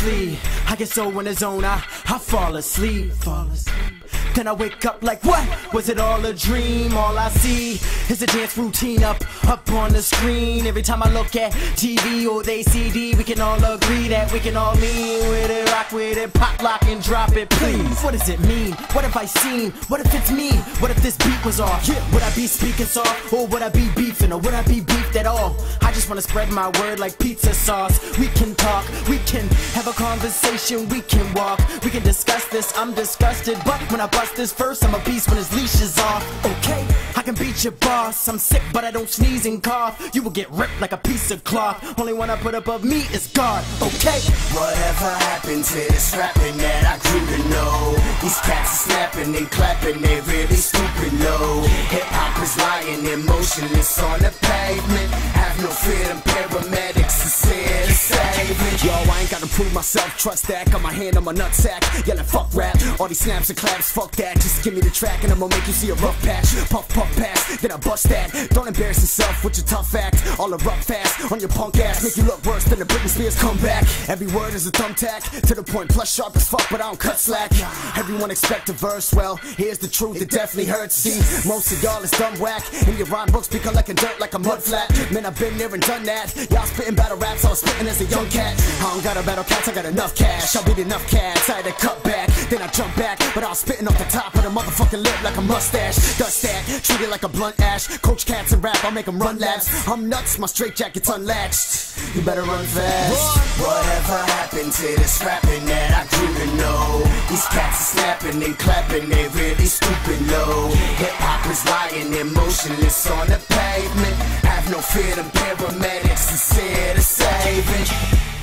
Honestly, I get so in the zone, I, I fall asleep. Fall asleep. Then I wake up like, what? Was it all a dream? All I see is a dance routine up, up on the screen. Every time I look at TV or they CD, we can all agree that we can all lean with it, rock with it, pop, lock, and drop it, please. What does it mean? What have I seen? What if it's me? What if this beat was off? Yeah. Would I be speaking soft? Or would I be beefing? Or would I be beefed at all? I just wanna spread my word like pizza sauce. We can talk, we can have a conversation, we can walk, we can discuss this. I'm disgusted, but when I bust this verse, I'm a beast when his leash is off. Okay, I can beat your boss. I'm sick, but I don't sneeze and cough. You will get ripped like a piece of cloth. Only one I put above me is God. Okay. Whatever happened to this rapping that I grew to know? These cats are snapping and clapping, they really stupid low. Hip hop is lying emotionless on the pavement. Have no fear, paramedics myself, trust that. Got my hand on my nutsack, yelling fuck rap. All these snaps and claps, fuck that. Just give me the track and I'ma make you see a rough patch. Puff, puff, pass, then I bust that. Don't embarrass yourself with your tough act. All the rough fast on your punk ass, make you look worse than the Britney Spears comeback. Every word is a thumbtack, to the point, plus sharp as fuck, but I don't cut slack. Everyone expect a verse, well, here's the truth, it definitely hurts. See, most of y'all is dumb whack, and your rhyme books be collecting dirt like a mud flat. Man, I've been there and done that. Y'all spitting battle raps, I was spitting as a young cat. I don't got a battle cats, I got enough cash. I'll beat enough cats, I had to cut back, then I jump back, but I was spitting off the top of the motherfucking lip like a mustache. Dust that, treat it like a blunt ash. Coach cats and rap, I'll make them run laps. I'm nuts, my straight jacket's unlatched. You better run fast. Whatever happened to this rapping that I grew to know? These cats are snapping and clapping, they really stupid low. Hip hop is lying emotionless on the pavement. Have no fear, them paramedics is here to save it.